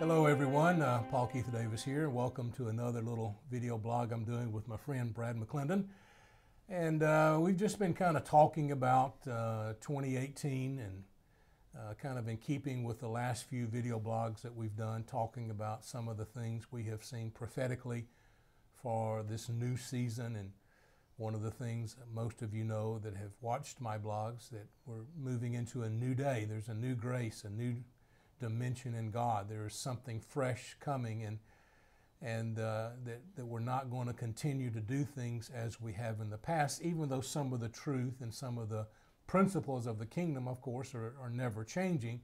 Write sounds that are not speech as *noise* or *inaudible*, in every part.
Hello, everyone. Uh, Paul Keith Davis here. Welcome to another little video blog I'm doing with my friend Brad McClendon. And uh, we've just been kind of talking about uh, 2018 and uh, kind of in keeping with the last few video blogs that we've done, talking about some of the things we have seen prophetically for this new season. And one of the things most of you know that have watched my blogs that we're moving into a new day. There's a new grace, a new dimension in God. There is something fresh coming, and and uh, that that we're not going to continue to do things as we have in the past, even though some of the truth and some of the principles of the kingdom, of course, are, are never changing.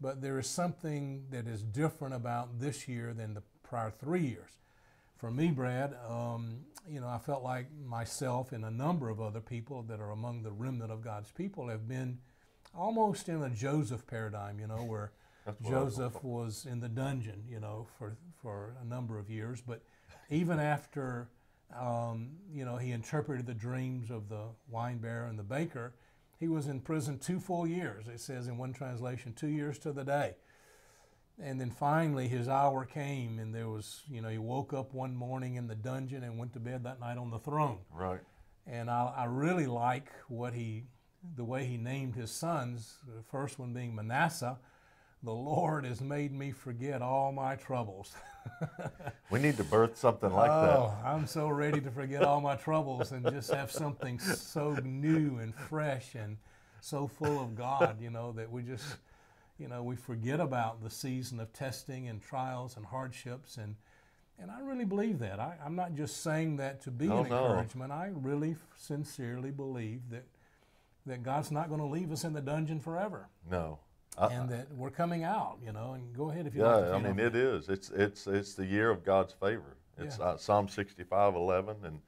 But there is something that is different about this year than the prior three years. For me, Brad, um, you know, I felt like myself and a number of other people that are among the remnant of God's people have been almost in a Joseph paradigm, you know, where Joseph was in the dungeon, you know, for, for a number of years. But even after, um, you know, he interpreted the dreams of the wine bearer and the baker, he was in prison two full years. It says in one translation, two years to the day. And then finally his hour came, and there was, you know, he woke up one morning in the dungeon and went to bed that night on the throne. Right. And I, I really like what he, the way he named his sons, the first one being Manasseh the Lord has made me forget all my troubles. *laughs* we need to birth something like oh, that. Oh, I'm so ready to forget all my troubles and just have something so new and fresh and so full of God, you know, that we just, you know, we forget about the season of testing and trials and hardships. And, and I really believe that. I, am not just saying that to be an encouragement. No. I really sincerely believe that, that God's not going to leave us in the dungeon forever. No. Uh, and that we're coming out, you know. And go ahead if you yeah, like. Yeah, I mean it is. It's it's it's the year of God's favor. It's yeah. uh, Psalm 65, 11, and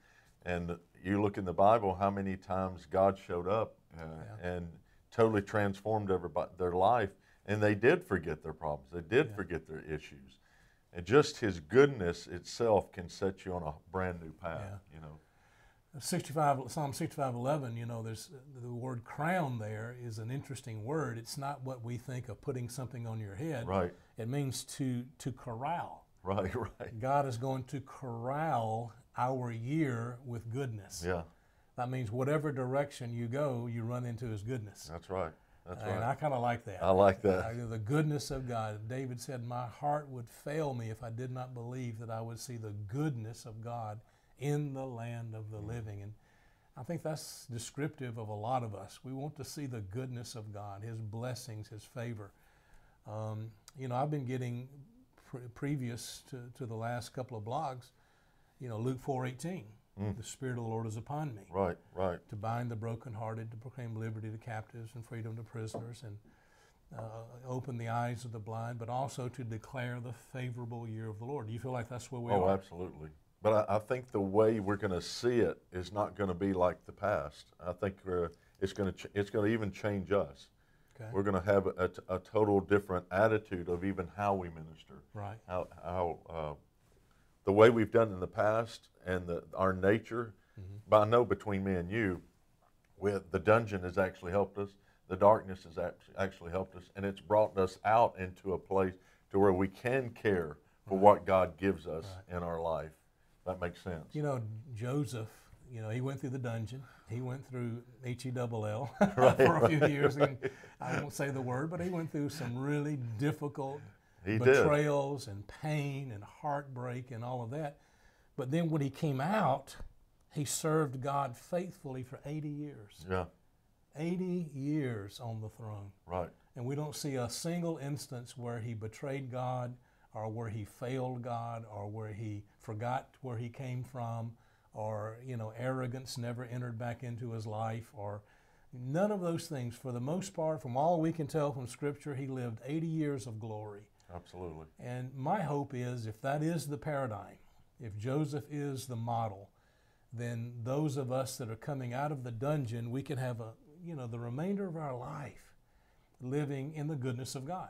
and you look in the Bible how many times God showed up uh, yeah. and totally transformed everybody their life, and they did forget their problems. They did yeah. forget their issues, and just His goodness itself can set you on a brand new path. You know. 65 Psalm 65:11, you know, there's the word crown there is an interesting word. It's not what we think of putting something on your head. Right. It means to to corral. Right, *laughs* right. God is going to corral our year with goodness. Yeah. That means whatever direction you go, you run into his goodness. That's right. That's and right. I kind of like that. I like that. Uh, the goodness of God. David said, "My heart would fail me if I did not believe that I would see the goodness of God." In the land of the living. And I think that's descriptive of a lot of us. We want to see the goodness of God, His blessings, His favor. Um, you know, I've been getting pre- previous to, to the last couple of blogs, you know, Luke 4.18, mm. the Spirit of the Lord is upon me. Right, right. To bind the brokenhearted, to proclaim liberty to captives and freedom to prisoners, and uh, open the eyes of the blind, but also to declare the favorable year of the Lord. Do you feel like that's where we oh, are? Oh, absolutely. But I, I think the way we're going to see it is not going to be like the past. I think uh, it's going to ch- it's going to even change us. Okay. We're going to have a, a, total different attitude of even how we minister. Right. How, how uh, the way we've done in the past and the, our nature. Mm-hmm. But I know between me and you, with the dungeon has actually helped us. The darkness has actually helped us, and it's brought us out into a place to where we can care for right. what God gives us right. in our life. That makes sense. You know, Joseph, you know, he went through the dungeon. He went through H E double L *laughs* *laughs* right, for a few years. And I won't say the word, but he went through some really difficult he betrayals did. and pain and heartbreak and all of that. But then when he came out, he served God faithfully for 80 years. Yeah. 80 years on the throne. Right. And we don't see a single instance where he betrayed God or where he failed God or where he forgot where he came from or you know arrogance never entered back into his life or none of those things. For the most part from all we can tell from scripture he lived 80 years of glory. Absolutely. And my hope is if that is the paradigm if joseph is the model then those of us that are coming out of the dungeon we can have a you know the remainder of our life living in the goodness of god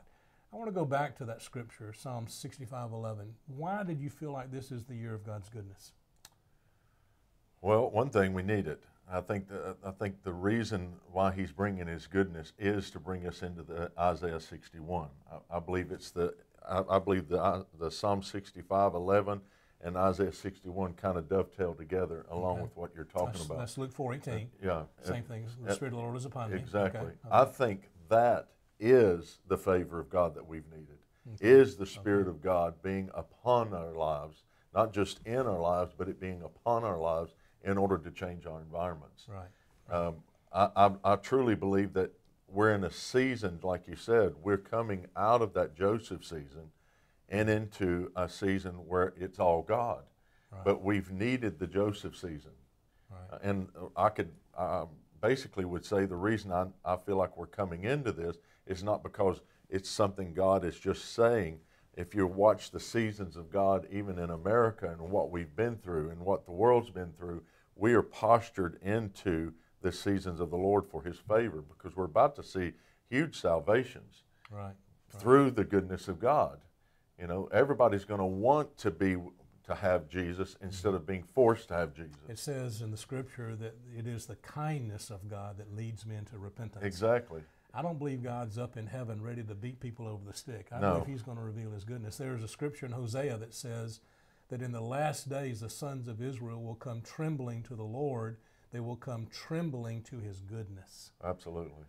I want to go back to that scripture, Psalm 65 11. Why did you feel like this is the year of God's goodness? Well, one thing, we need it. I think, the, I think the reason why he's bringing his goodness is to bring us into the Isaiah 61. I, I believe it's the, I, I believe the, the Psalm 65, 11 and Isaiah 61 kind of dovetail together along Okay. with what you're talking That's, about. that's Luke 4:18. yeah. Same thing. The uh, Spirit of the Lord is upon me. Exactly. Okay. I think that is the favor of God that we've needed. Is the Spirit of God being upon our lives, not just in our lives, but it being upon our lives in order to change our environments. Right. Um, I, I, I truly believe that we're in a season, like you said, we're coming out of that Joseph season and into a season where it's all God. But we've needed the Joseph season. Right. And I could uh, basically would say the reason I, I feel like we're coming into this is not because it's something God is just saying. If you watch the seasons of God, even in America, and what we've been through and what the world's been through, we are postured into the seasons of the Lord for His favor because we're about to see huge salvations Right. through the goodness of God. You know, everybody's going to want to be to have Jesus instead mm-hmm. of being forced to have Jesus. It says in the scripture that it is the kindness of God that leads men to repentance. Exactly. I don't believe God's up in heaven ready to beat people over the stick. I No. believe He's going to reveal His goodness. There's a scripture in Hosea that says that in the last days the sons of Israel will come trembling to the Lord. They will come trembling to His goodness. Absolutely.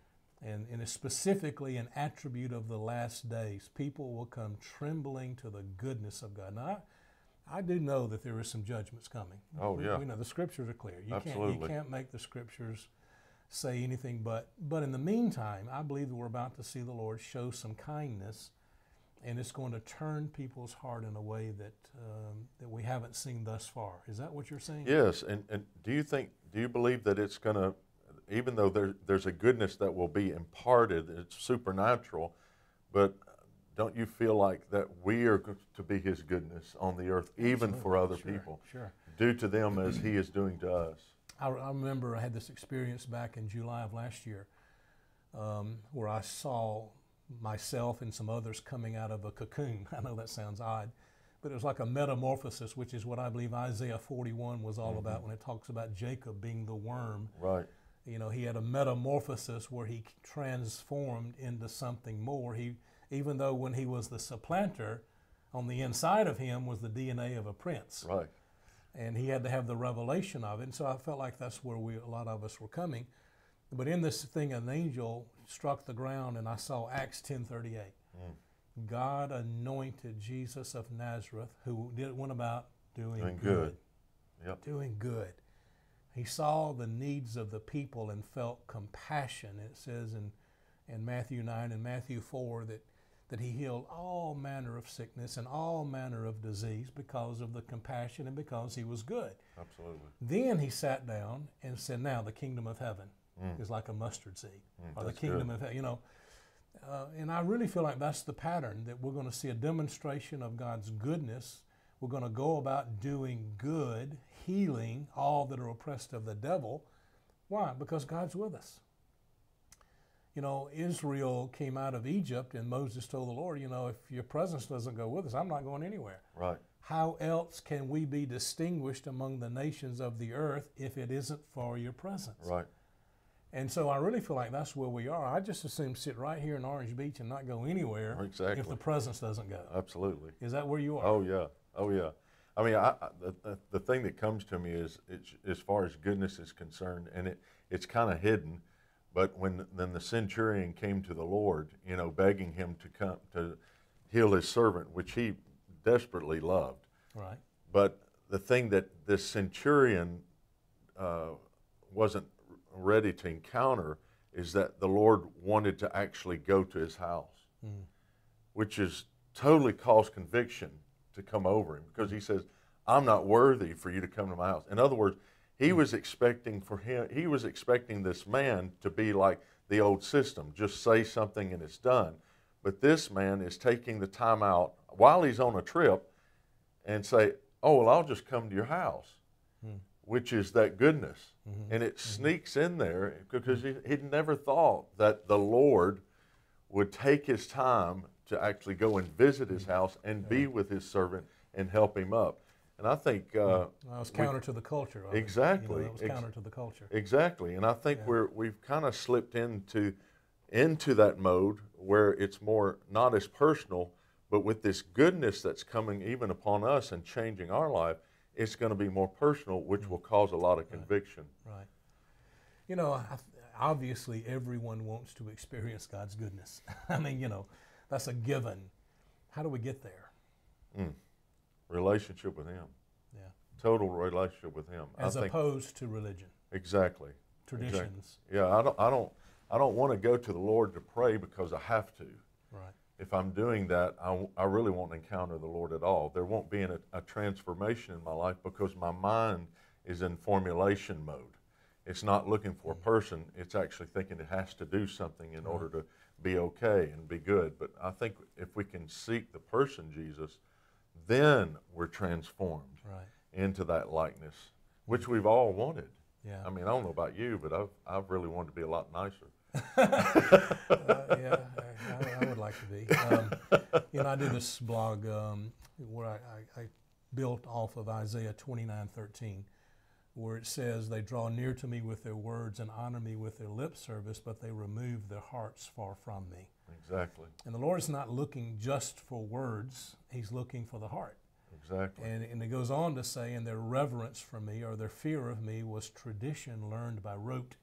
And, and it's specifically an attribute of the last days. People will come trembling to the goodness of God. Now, I, I do know that there is some judgments coming. Oh, we, yeah. We know the scriptures are clear. You can't you can't make the scriptures say anything but. But in the meantime, I believe that we're about to see the Lord show some kindness, and it's going to turn people's heart in a way that um, that we haven't seen thus far. Is that what you're saying? Yes, and, and do you think, do you believe that it's going to, even though there, there's a goodness that will be imparted, it's supernatural, but don't you feel like that we are to be His goodness on the earth, even for other Sure, people, Sure. do to them as He is doing to us? I, I remember I had this experience back in July of last year um, where I saw myself and some others coming out of a cocoon. *laughs* I know that sounds odd, but it was like a metamorphosis, which is what I believe Isaiah 41 was all about when it talks about Jacob being the worm. Right, You know, he had a metamorphosis where he transformed into something more. He, even though when he was the supplanter, on the inside of him was the DNA of a prince right. And he had to have the revelation of it. And so I felt like that's where we a lot of us were coming. But in this thing, an angel struck the ground, and I saw Acts ten thirty eight. Mm. God anointed Jesus of Nazareth, who did went about doing, Doing good, good. Yep. doing good. He saw the needs of the people and felt compassion. It says in in Matthew nine and Matthew four that that he healed all manner of sickness and all manner of disease because of the compassion and because he was good. Absolutely. Then he sat down and said, Now the kingdom of heaven is like a mustard seed, or the kingdom good. of heaven, you know. Uh, and I really feel like that's the pattern that we're going to see a demonstration of God's goodness. We're going to go about doing good, healing all that are oppressed of the devil. Why? Because God's with us. You know, Israel came out of Egypt, and Moses told the Lord, You know, if your presence doesn't go with us, I'm not going anywhere. Right. How else can we be distinguished among the nations of the earth if it isn't for your presence? Right. And so I really feel like that's where we are. I just assume sit right here in Orange Beach and not go anywhere if the presence doesn't go. Absolutely. Is that where you are? Oh yeah, oh yeah. I mean, I, the, the, thing that comes to me is, it's, as far as goodness is concerned, and it, it's kind of hidden. But when then the centurion came to the Lord, you know, begging him to come to heal his servant, which he desperately loved. Right. But the thing that this centurion uh, wasn't ready to encounter is that the Lord wanted to actually go to his house, which is totally caused conviction to come over him because he says, "I'm not worthy for you to come to my house." In other words, he hmm. was expecting for him. He was expecting this man to be like the old system, just say something and it's done. But this man is taking the time out while he's on a trip and say, "Oh, well, I'll just come to your house," hmm. which is that goodness, mm-hmm. and it mm-hmm. sneaks in there because mm-hmm. he, he'd never thought that the Lord would take his time to actually go and visit his house and be with his servant and help him up. And I think uh, it was counter to the culture. of it. You know, Exactly. it was Ex- counter to the culture. Exactly, and I think we're we've kind of slipped into into that mode where it's more not as personal, But with this goodness that's coming even upon us and changing our life, it's going to be more personal, which will cause a lot of conviction. Right. You know, obviously everyone wants to experience God's goodness. *laughs* I mean, you know, that's a given. How do we get there? Mm. Relationship with Him. Yeah. Total relationship with Him. As opposed to religion. Exactly. Traditions. Exactly. Yeah, I don't, I don't, I don't want to go to the Lord to pray because I have to. Right. If I'm doing that, I, I really won't encounter the Lord at all. There won't be a, a transformation in my life because my mind is in formulation mode. It's not looking for a mm. person, it's actually thinking it has to do something in order to be okay and be good. But I think if we can seek the person Jesus, then we're transformed right. into that likeness, which we've all wanted. Yeah. I mean, I don't know about you, but I've, I've really wanted to be a lot nicer. *laughs* uh, yeah, I, I, would like to be. Um, you know, I do this blog um, where I, I, I, built off of Isaiah 29 13, where it says, They draw near to me with their words and honor me with their lip service, but they remove their hearts far from me. Exactly. And the Lord is not looking just for words, He's looking for the heart. Exactly. And, and it goes on to say, and their reverence for me or their fear of me was tradition learned by rote.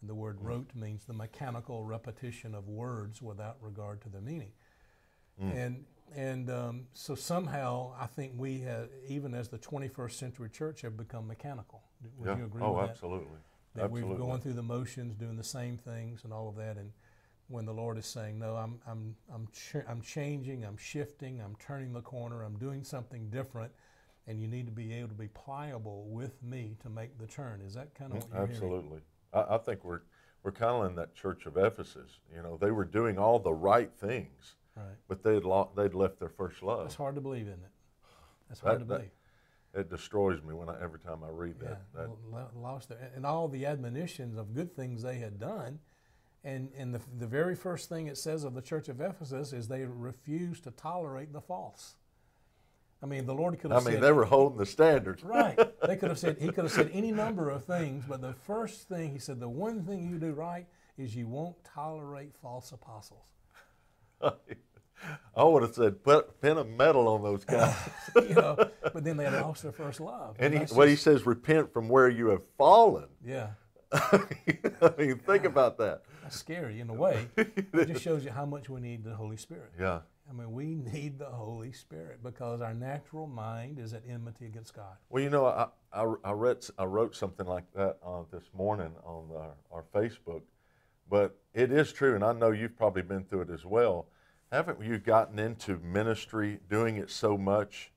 And the word mm. rote means the mechanical repetition of words without regard to their meaning. Mm. And and um, so somehow I think we have, even as the 21st century church, have become mechanical. Would yeah. you agree oh, with that? absolutely. That absolutely. we're going through the motions, doing the same things, and all of that. And when the Lord is saying, "No, I'm I'm I'm ch- I'm changing, I'm shifting, I'm turning the corner, I'm doing something different," and you need to be able to be pliable with me to make the turn. Is that kind of what mm, you're Absolutely. I, I, think we're we're kind of in that church of Ephesus. You know, they were doing all the right things, right. but they'd lo- they'd left their first love. It's hard to believe, isn't it? That's hard that, to believe. That, it destroys me when I, every time I read yeah, that. that. Lost their, and all the admonitions of good things they had done and, and the, the very first thing it says of the church of Ephesus is they refused to tolerate the false. I mean, the Lord could have said. I mean, said, they were holding the standards. right. *laughs* They could have said, He could have said any number of things, but the first thing, He said, the one thing you do right is you won't tolerate false apostles. *laughs* I would have said, put pin a medal on those *laughs* guys. you know, but then they lost their first love. And, and he, what he says, repent from where you have fallen. Yeah. I mean, think about that. Scary in a way. *laughs* it just shows you how much we need the Holy Spirit. Yeah. I mean, we need the Holy Spirit because our natural mind is at enmity against God. Well, you know, I, I, I read, I wrote something like that uh, this morning on our, our Facebook, but it is true, and I know you've probably been through it as well. Haven't you gotten into ministry, doing it so much,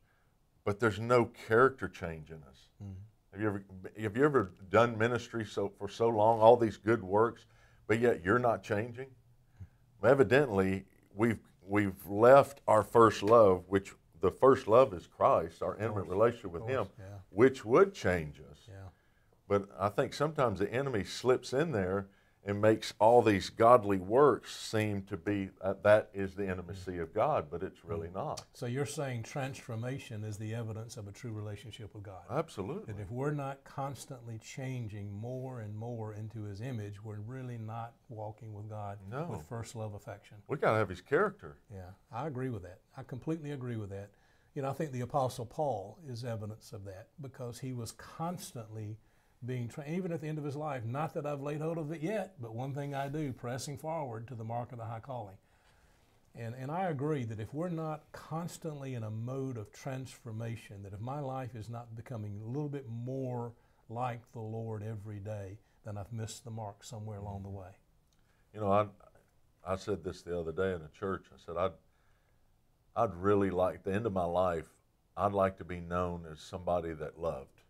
but there's no character change in us? Mm-hmm. Have you ever have you ever done ministry so for so long, all these good works, but yet you're not changing? Evidently, we've we've left our first love, which the first love is Christ, our intimate relationship with Him, yeah. which would change us. Yeah. But I think sometimes the enemy slips in there and makes all these godly works seem to be uh, that is the intimacy of God, but it's really not. So you're saying transformation is the evidence of a true relationship with God. Absolutely. That if we're not constantly changing more and more into His image, we're really not walking with God no. with first love affection. We got to have His character. Yeah, I agree with that. I completely agree with that. You know, I think the Apostle Paul is evidence of that because he was constantly being trained, even at the end of his life. Not that I've laid hold of it yet, but one thing I do, pressing forward to the mark of the high calling. And, and I agree that if we're not constantly in a mode of transformation, that if my life is not becoming a little bit more like the Lord every day, then I've missed the mark somewhere along the way. You know, I, I said this the other day in a church. I said, I'd, I'd really like, the end of my life, I'd like to be known as somebody that loved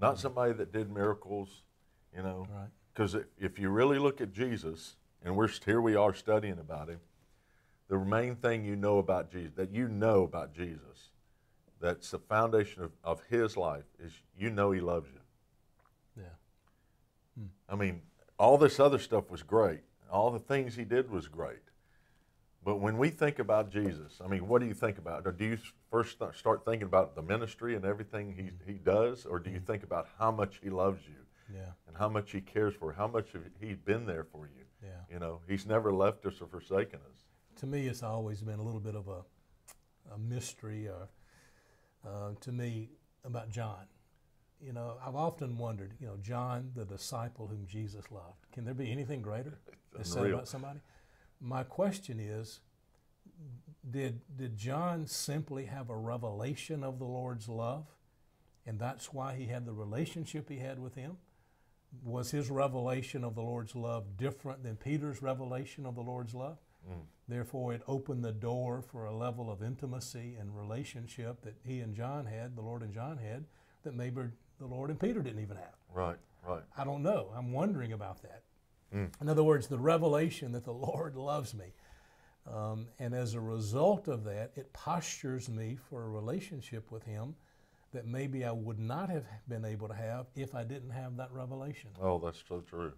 not somebody that did miracles, you know. Right. Because if you really look at Jesus, and we're here we are studying about him, the main thing you know about Jesus, that you know about Jesus, that's the foundation of, of his life, is you know he loves you. Yeah. Hmm. I mean, all this other stuff was great. All the things he did was great. But when we think about Jesus, I mean, what do you think about? Or do you first start thinking about the ministry and everything he, he does, or do you think about how much he loves you? Yeah. And how much he cares for, how much he's been there for you. Yeah. You know, he's never left us or forsaken us. To me, it's always been a little bit of a a mystery uh, uh, to me about John. You know, I've often wondered, you know, John, the disciple whom Jesus loved. Can there be anything greater *laughs* to say about somebody? My question is, did, did John simply have a revelation of the Lord's love? And that's why he had the relationship he had with him? Was his revelation of the Lord's love different than Peter's revelation of the Lord's love? Mm. Therefore, it opened the door for a level of intimacy and relationship that he and John had, the Lord and John had, that maybe the Lord and Peter didn't even have. Right, right. I don't know. I'm wondering about that. Mm. In other words, the revelation that the *laughs* Lord loves me. Um, and as a result of that, it postures me for a relationship with Him that maybe I would not have been able to have if I didn't have that revelation. Oh, that's so true.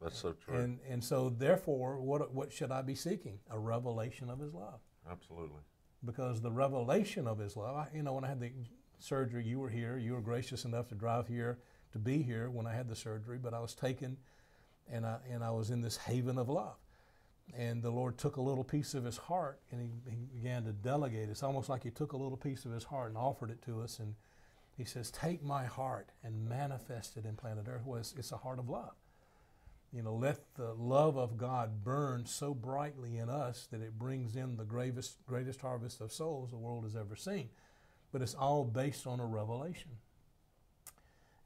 That's so true. And and so therefore, what what should I be seeking? A revelation of His love. Absolutely. Because the revelation of His love, I, you know, when I had the surgery, you were here. You were gracious enough to drive here to be here when I had the surgery. But I was taken, and I and I was in this haven of love. And the Lord took a little piece of His heart and He, he began to delegate. It's almost like He took a little piece of His heart and offered it to us. And He says, "Take my heart and manifest it in planet Earth." Well, it's, it's a heart of love you know, let the love of God burn so brightly in us that it brings in the greatest, greatest harvest of souls the world has ever seen. But it's all based on a revelation.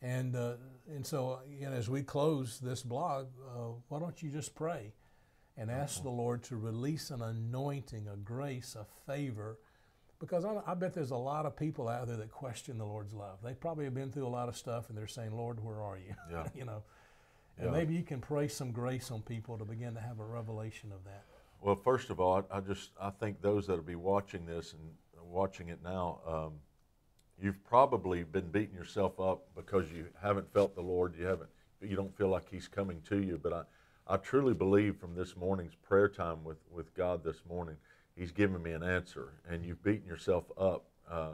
And, uh, and so, as we close this blog, uh, why don't you just pray and ask the Lord to release an anointing, a grace, a favor, because I, I, bet there's a lot of people out there that question the Lord's love. They probably have been through a lot of stuff, and they're saying, "Lord, where are you?" Yeah. *laughs* you know, and maybe you can pray some grace on people to begin to have a revelation of that. Well, first of all, I, I just I think those that will be watching this and watching it now, um, you've probably been beating yourself up because you haven't felt the Lord. You haven't. You don't feel like He's coming to you. But I, I truly believe from this morning's prayer time with with God this morning, He's given me an answer. And you've beaten yourself up. Uh,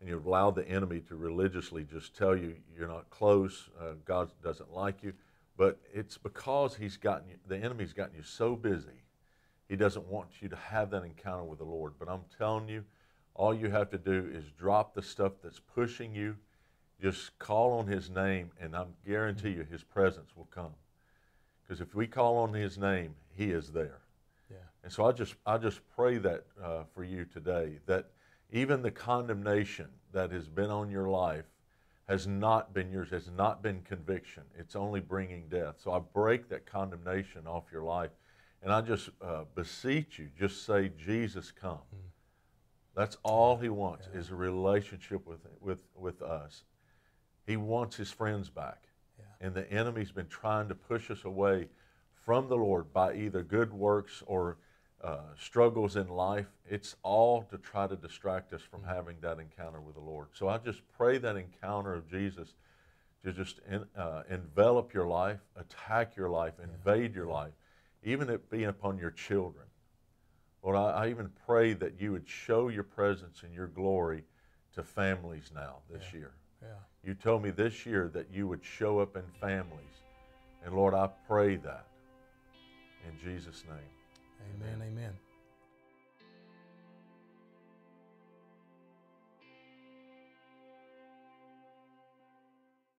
and you've allowed the enemy to religiously just tell you you're not close, uh, God doesn't like you. But it's because he's gotten you, the enemy's gotten you so busy, he doesn't want you to have that encounter with the Lord. But I'm telling you, all you have to do is drop the stuff that's pushing you, just call on his name, and I guarantee you his presence will come. Because if we call on his name, he is there. Yeah. And so I just, I just pray that uh, for you today, that even the condemnation that has been on your life has not been yours, has not been conviction. It's only bringing death. So I break that condemnation off your life. And I just uh, beseech you, just say, Jesus, come. Mm. That's all he wants yeah. is a relationship with, with, with us. He wants his friends back. Yeah. And the enemy's been trying to push us away from the Lord by either good works or uh, struggles in life, it's all to try to distract us from having that encounter with the Lord. So I just pray that encounter of Jesus to just in, uh, envelop your life, attack your life, invade your life, even it being upon your children. Lord, I, I, even pray that you would show your presence and your glory to families now this yeah. year. Yeah. You told me this year that you would show up in families. And Lord, I pray that in Jesus' name. Amen. Amen.